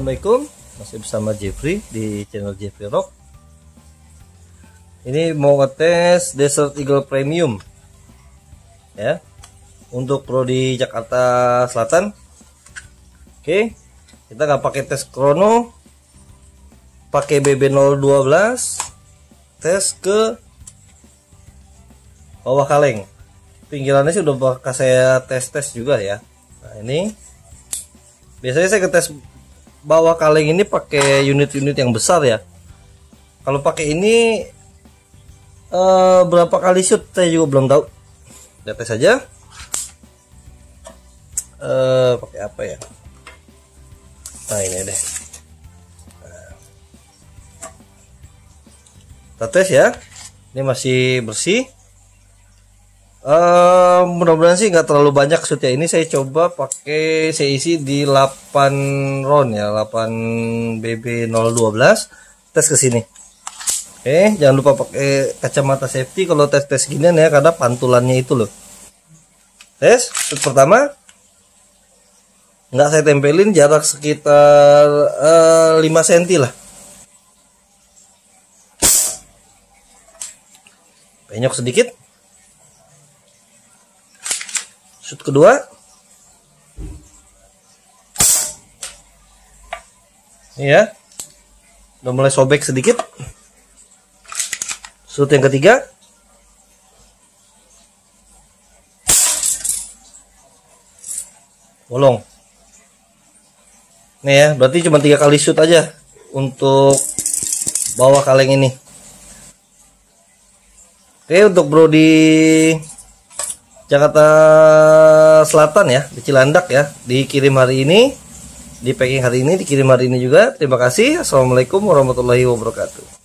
Assalamualaikum. Masih bersama Jeffrey di channel Jeffrey Rock. Ini mau ngetes Desert Eagle Premium. Ya. Untuk pro di Jakarta Selatan. Oke. Kita nggak pakai tes chrono. Pakai BB012 tes ke bawah kaleng. Pinggirannya sih udah bakal saya tes tes juga ya. Nah ini. Biasanya saya ngetes bawah kaleng ini pakai unit-unit yang besar ya. Kalau pakai ini uh, berapa kali shoot? Saya juga belum tahu. Tes saja. Uh, pakai apa ya? Nah ini deh. Kita tes ya. Ini masih bersih. Uh, mudah-mudahan sih nggak terlalu banyak shoot ya. Ini saya coba pakai saya isi di 8 round ya 8 BB 012 tes ke sini. Oke jangan lupa pakai kacamata safety. Kalau tes tes ginian ya karena pantulannya itu loh. Tes shoot pertama. Nggak saya tempelin jarak sekitar uh, 5 cm lah. Penyok sedikit shoot kedua. Ini ya. Udah mulai sobek sedikit. Shoot yang ketiga. Bolong. Nih ya berarti cuma tiga kali shoot aja untuk bawah kaleng ini. Oke untuk bro di Jakarta Selatan ya di Cilandak ya dikirim hari ini di packing hari ini dikirim hari ini juga. Terima kasih. Assalamualaikum warahmatullahi wabarakatuh